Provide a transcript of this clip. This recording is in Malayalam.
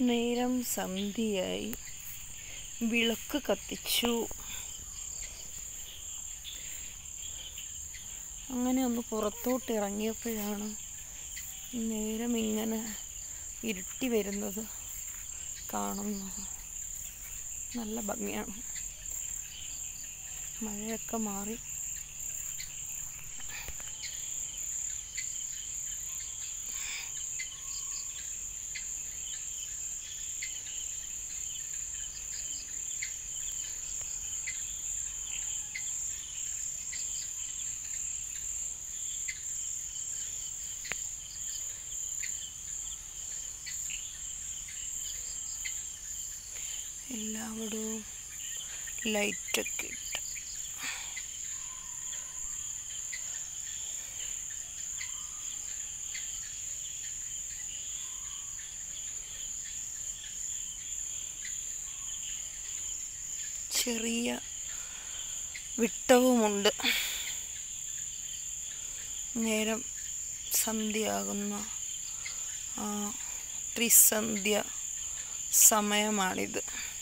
നേരം സന്ധ്യയായി. വിളക്ക് കത്തിച്ചു. അങ്ങനെ ഒന്ന് പുറത്തോട്ട് ഇറങ്ങിയപ്പോഴാണ് നേരം ഇങ്ങനെ ഇരുട്ടി വരുന്നത് കാണുന്നു നല്ല ഭംഗിയാണ്. മഴയൊക്കെ മാറി. എല്ലാവിടവും ലൈറ്റൊക്കെ ഇട്ട്. ചെറിയ വിട്ടവുമുണ്ട്. നേരം സന്ധ്യയാകുന്ന ത്രിസന്ധ്യ സമയമാണിത്.